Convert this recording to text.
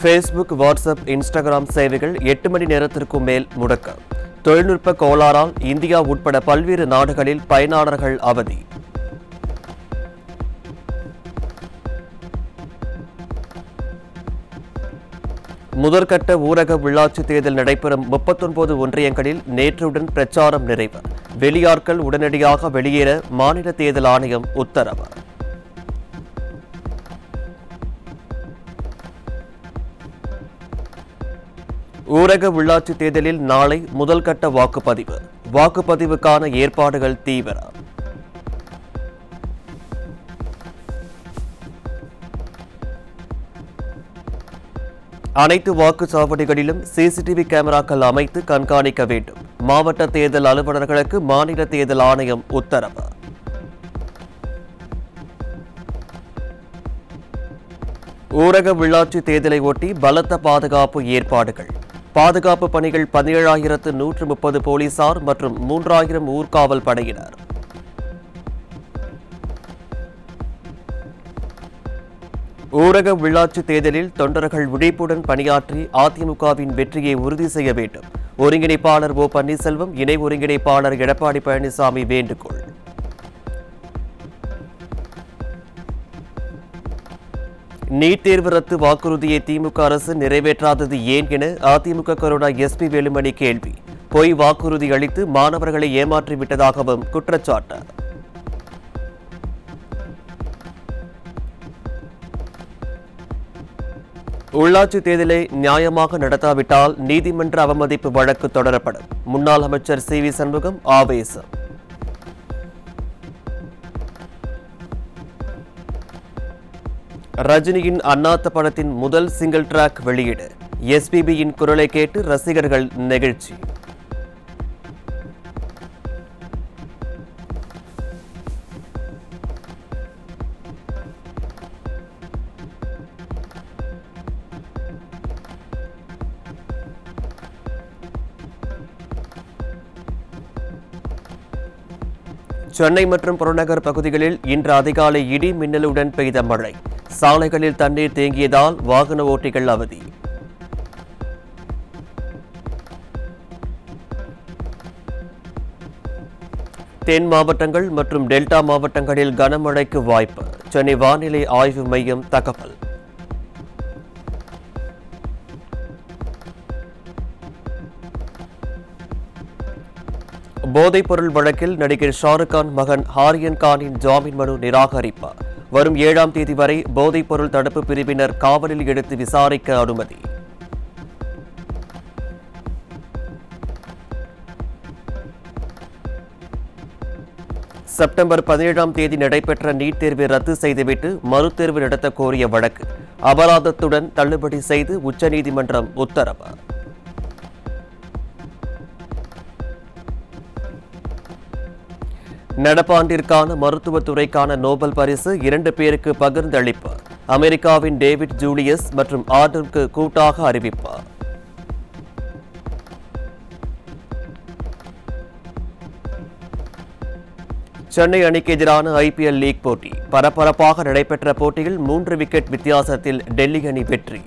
Facebook WhatsApp Instagram சேவைகள் எட்டு மணி நேரத்திற்கும் மேல் முடக்க தொழில்நுட்ப கோளாறால் இந்தியா உட்பட பல்வேறு நாடுகளில் பயனாளர்கள் அவதி. முதற்கட்ட ஊரக உள்ளாட்சி தேர்தல் நடைபெறும் முப்பத்தொன்பது ஒன்றியங்களில் நேற்றுடன் பிரச்சாரம் நிறைவு. வெளியாட்கள் உடனடியாக வெளியேற மாநில தேர்தல் ஆணையம் உத்தரவு. ஊரக உள்ளாட்சி தேர்தலில் நாளை முதல் கட்ட வாக்குப்பதிவு. வாக்குப்பதிவுக்கான ஏற்பாடுகள் தீவிரம் அனைத்து வாக்குச்சாவடிகளிலும் சிசிடிவி கேமராக்கள் அமைத்து கண்காணிக்க வேண்டும். மாவட்ட தேர்தல் அலுவலர்களுக்கு மாநில தேர்தல் ஆணையம் உத்தரவு. ஊரக உள்ளாட்சி தேர்தலை ஒட்டி பலத்த பாதுகாப்பு ஏற்பாடுகள். பாதுகாப்பு பணிகள் பதினேழாயிரத்து நூற்று முப்பது போலீசார் மற்றும் மூன்றாயிரம் ஊர்காவல் படையினர். ஊரக உள்ளாட்சி தேர்தலில் தொண்டர்கள் விழிப்புடன் பணியாற்றி அதிமுகவின் வெற்றியை உறுதி செய்ய வேண்டும். ஒருங்கிணைப்பாளர் ஓ பன்னீர்செல்வம் இணை ஒருங்கிணைப்பாளர் எடப்பாடி பழனிசாமி வேண்டுகோள். நீட் தேர்வு ரத்து வாக்குறுதியை திமுக அரசு நிறைவேற்றாதது ஏன் என அதிமுக கருணா எஸ்பி வேலுமணி கேள்வி. பொய் வாக்குறுதி அளித்து மாணவர்களை ஏமாற்றி விட்டதாகவும் குற்றச்சாட்டு. உள்ளாட்சி தேர்தலை நியாயமாக நடத்தாவிட்டால் நீதிமன்ற அவமதிப்பு வழக்கு தொடரப்படும். முன்னாள் அமைச்சர் சி வி சண்முகம் ஆவேசம். ரஜினியின் அண்ணாத்த படத்தின் முதல் சிங்கிள் டிராக் வெளியீடு. எஸ்பிபியின் குரலை கேட்டு ரசிகர்கள் நெகிழ்ச்சி. சென்னை மற்றும் புறநகர் பகுதிகளில் இன்று அதிகாலை இடி மின்னலுடன் பெய்த மழை. சாலைகளில் தண்ணீர் தேங்கியதால் வாகன ஓட்டிகள் அவதி. தென் மாவட்டங்கள் மற்றும் டெல்டா மாவட்டங்களில் கனமழைக்கு வாய்ப்பு. சென்னை வானிலை ஆய்வு மையம் தகவல். போதைப்பொருள் வழக்கில் நடிகர் ஷாருக் கான் மகன் ஹாரியன் கானின் ஜாமீன் மனு நிராகரிப்பார் வரும் ஏழாம் தேதி வரை போதைப்பொருள் தடுப்பு பிரிவினர் காவலில் எடுத்து விசாரிக்க அனுமதி. செப்டம்பர் பதினேழாம் தேதி நடைபெற்ற நீட் தேர்வை ரத்து செய்துவிட்டு மறுதேர்வு நடத்த கோரிய வழக்கு. அபராதத்துடன் தள்ளுபடி செய்து உச்சநீதிமன்றம் உத்தரவு. நடப்பாண்டிற்கான மருத்துவத் துறைக்கான நோபல் பரிசு இரண்டு பேருக்கு பகிர்ந்தளிப்பு. அமெரிக்காவின் டேவிட் ஜூலியஸ் மற்றும் ஆர்டருக்கு கூட்டாக அறிவிப்பு. சென்னை அணிக்கு எதிரான ஐபிஎல் லீக் போட்டி. பரபரப்பாக நடைபெற்ற போட்டியில் மூன்று விக்கெட் வித்தியாசத்தில் டெல்லி அணி வெற்றி.